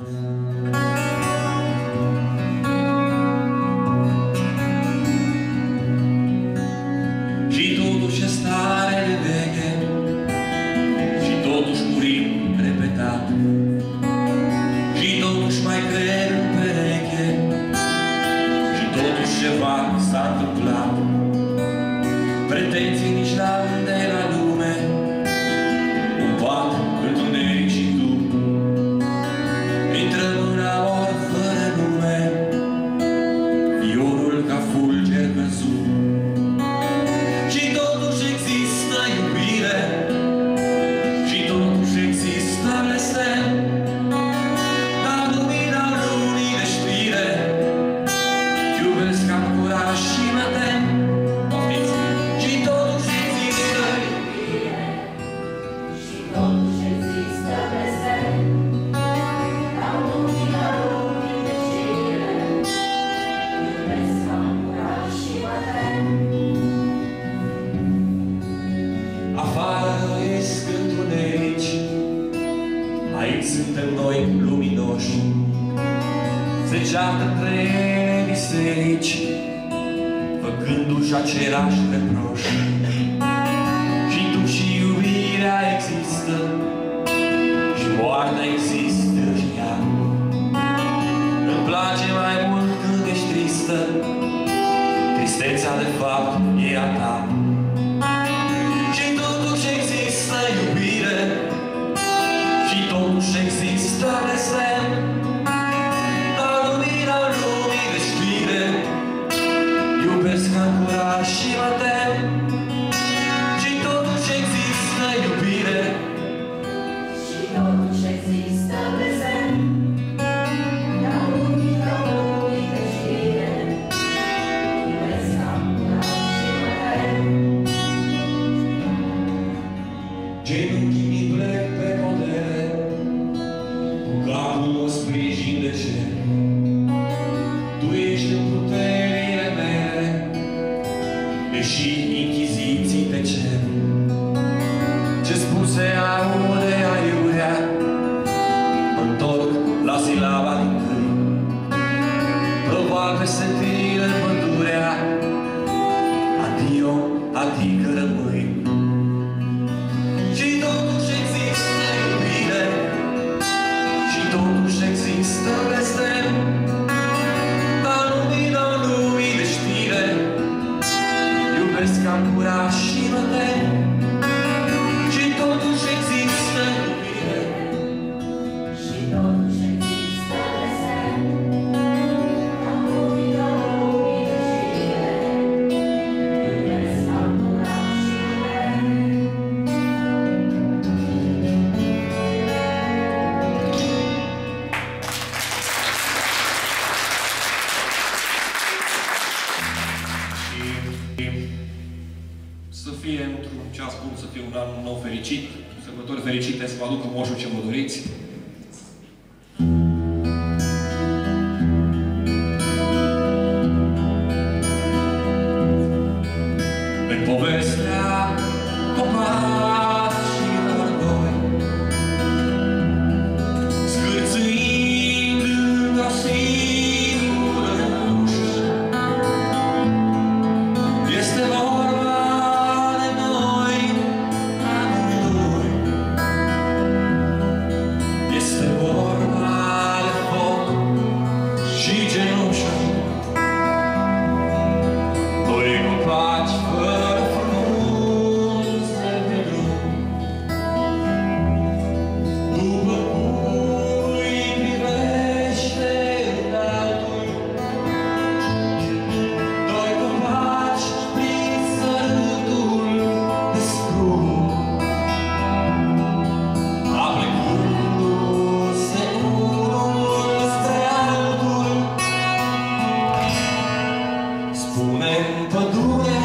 Mm-hmm. și același reproș. Și tu și iubirea există, și moartea există și ea. Îmi place mai mult când ești tristă, tristețea de fapt e a ta. acum sprijin de ce Tu ești în puterile mele, deși inchiziții te cer. Ce spuse aude aiurea, mă întorc la silaba din tâi. Provoacă să tine pădurea, adio, adică ce am spus, să fie un an nou fericit, sărbători fericite, să vă aduc moșul ce mă doriți, tempo dura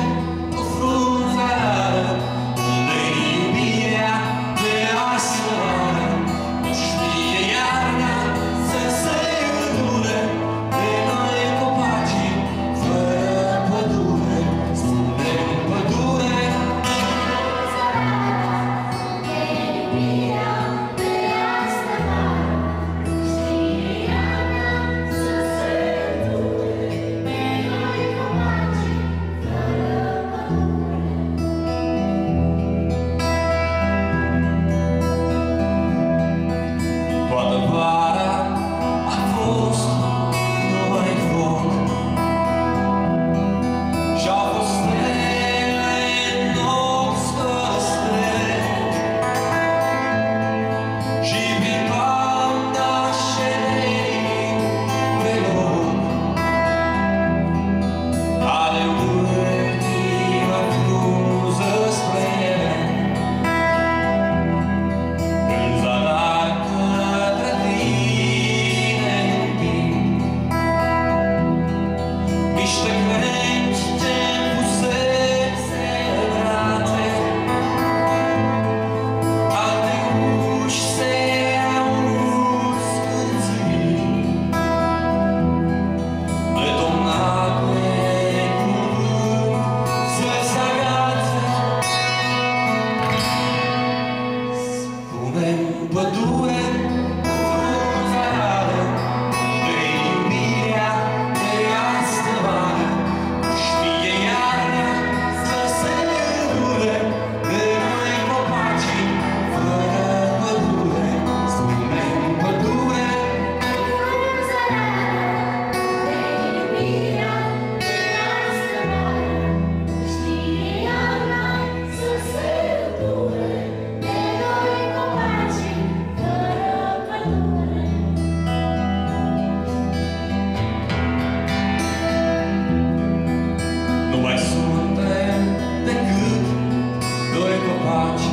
bate.